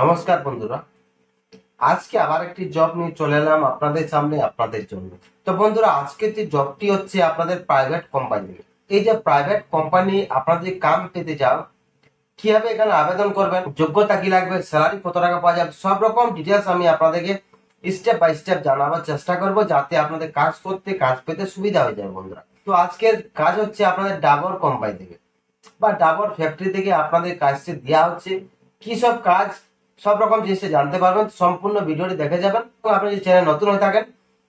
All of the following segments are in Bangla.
নমস্কার বন্ধুরা। আজকে আবার একটি জব নিয়ে চলে এলাম আপনাদের সামনে, আপনাদের জন্য। তো বন্ধুরা আজকে যে জবটি হচ্ছে আপনাদের প্রাইভেট কোম্পানি এই যে প্রাইভেট কোম্পানি আপনাদের কাম পেতে যাও কীভাবে এখানে আবেদন করবেন, যোগ্যতা কি লাগবে স্যালারি কত টাকা পাওয়া যাবে, সব রকম ডিটেলস আমি আপনাদেরকে স্টেপ বাই স্টেপ জানাবার চেষ্টা করব, যাতে আপনাদের কাজ করতে, কাজ পেতে সুবিধা হয়ে যায় বন্ধুরা। তো আজকের কাজ হচ্ছে আপনাদের ডাবর কোম্পানি থেকে। বা ডাবর ফ্যাক্টরি থেকে আপনাদের কাজটি দেওয়া হচ্ছে। কি সব কাজ সব রকম জিনিসটা জানতে পারবেন, সম্পূর্ণ ভিডিওটি দেখে যাবেন। এবং আপনি যদি চ্যানেল নতুন হয়ে থাকেন,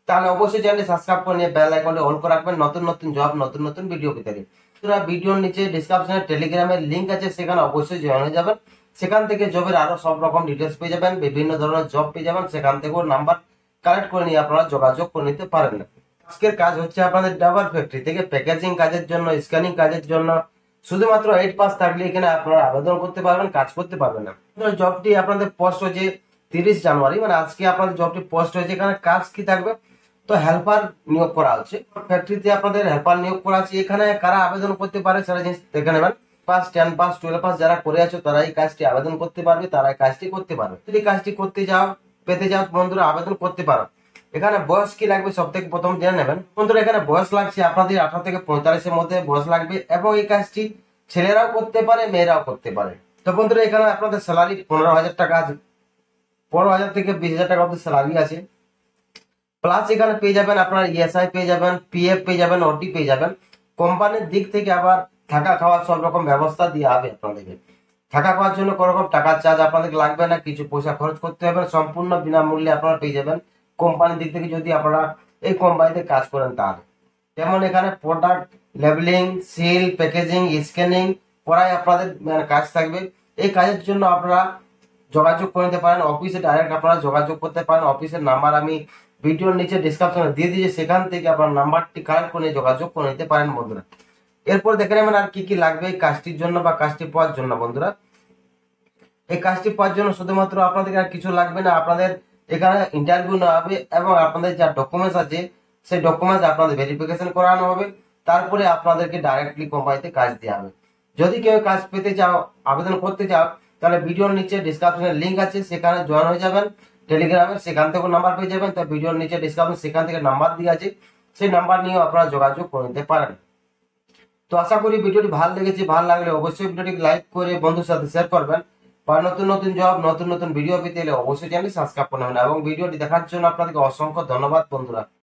তাহলে অবশ্যই চ্যানেলটি সাবস্ক্রাইব করে নিয়ে বেল আইকনটি অন করে রাখবেন, নতুন নতুন জব, নতুন নতুন ভিডিও পেতে গেলে তোরা ভিডিওর নিচে ডিসক্রিপশনে টেলিগ্রামের লিঙ্ক আছে, সেখানে অবশ্যই জয়েন হয়ে যাবেন। সেখান থেকে জবের আরও সব রকম ডিটেলস পেয়ে যাবেন, বিভিন্ন ধরনের জব পেয়ে যাবেন, সেখান থেকেও নাম্বার কালেক্ট করে নিয়ে আপনারা যোগাযোগ করে নিতে পারেন। আজকের কাজ হচ্ছে আপনাদের ডাবল ফ্যাক্টরি থেকে প্যাকেজিং কাজের জন্য স্ক্যানিং কাজের জন্য শুধুমাত্র এইট পাস থাকলে এখানে আপনারা আবেদন করতে পারবেন, কাজ করতে পারবেন না। জবটি আপনাদের পোস্ট হয়েছে তিরিশ জানুয়ারি মানে আজকে আপনাদের জবটি পোস্ট হয়েছে, এখানে কাজ কি থাকবে? তো হেল্পার নিয়োগ করা হচ্ছে। ফ্যাক্টরিতে আপনাদের হেল্পার নিয়োগ করা আছে এখানে কারা আবেদন করতে পারে সেটা জিনিস দেখে নেবেন। Pass ten pass twelve pass যারা করে আছো তারা এই কাজটি আবেদন করতে পারবে তারা এই কাজটি করতে পারবে। যদি কাজটি করতে যাও, পেতে যাও, বন্ধুরা, আবেদন করতে পারো। এখানে বয়স কি লাগবে সব থেকে প্রথম জেনে নেবেন। বন্ধুরা, এখানে বয়স লাগছে আপনাদের আঠারো থেকে পঁয়তাল্লিশের মধ্যে বয়স লাগবে এবং এই কাজটি ছেলেরাও করতে পারে, মেয়েরাও করতে পারে। তো বন্ধুরা, এখানে আপনাদের স্যালারি পনেরো হাজার টাকা আছে। পনেরো হাজার থেকে বিশ হাজার টাকা অব্দি স্যালারি আছে। প্লাস এখানে পেয়ে যাবেন আপনার ইএসআই পেয়ে যাবেন পিএফ পেয়ে যাবেন ওটি পেয়ে যাবেন। কোম্পানির দিক থেকে আবার থাকা খাওয়ার সব রকম ব্যবস্থা দেওয়া হবে আপনাদেরকে। থাকা খাওয়ার জন্য কোনো রকম টাকার চার্জ আপনাদের লাগবে না, কিছু পয়সা খরচ করতে হবে সম্পূর্ণ বিনামূল্যে আপনারা পেয়ে যাবেন। কোম্পানির দিক থেকে যদি আপনারা এই কোম্পানিতে কাজ করেন তাহলে যেমন এখানে product labelling seal packaging scanning করাই আপনাদের মানে কাজ থাকবে। এই কাজের জন্য আপনারা যোগাযোগ করে নিতে পারেন অফিসে ডাইরেক্ট আপনারা যোগাযোগ করতে পারেন। অফিসের নাম্বার আমি ভিডিওর নিচে ডিসক্রিপশনে দিয়ে দিয়েছি, সেখান থেকে আপনার নাম্বারটি কালেক্ট করে যোগাযোগ করে নিতে পারেন বন্ধুরা। এরপর দেখে নেবেন আর কি কি লাগবে এই কাজটির জন্য বা কাজটি পাওয়ার জন্য বন্ধুরা। এই কাজটি পাওয়ার জন্য শুধুমাত্র আপনাদের আর কিছু লাগবে না, আপনাদের এখানে ইন্টারভিউ নেওয়া হবে এবং আপনাদের যা ডকুমেন্টস আছে, সেই ডকুমেন্টস আপনাদের ভেরিফিকেশন করানো হবে। তারপরে আপনাদেরকে ডাইরেক্টলি কোম্পানিতে কাজ দেওয়া হবে। যদি কেউ কাজ পেতে চাও, আবেদন করতে চাও, তাহলে ভিডিওর নিচে ডিসক্রিপশনে লিঙ্ক আছে, সেখানে জয়েন হয়ে যাবেন। টেলিগ্রামে সেখান থেকে নাম্বার পেয়ে যাবেন। তো ভিডিওর নিচে ডিসক্রিপশন সেখান থেকে নাম্বার দিয়ে আছে। সেই নাম্বার নিয়েও আপনারা যোগাযোগ করে নিতে পারেন। তো আশা করি ভিডিওটি ভালো লেগেছে। ভালো লাগলে অবশ্যই ভিডিওটি লাইক করে বন্ধুর সাথে শেয়ার করবেন। বা নতুন নতুন জব নতুন নতুন ভিডিও পেতে এলে অবশ্যই চ্যানেলটি সাবস্ক্রাইব করে নেবেন এবং ভিডিওটি দেখার জন্য আপনাদেরকে অসংখ্য ধন্যবাদ, বন্ধুরা।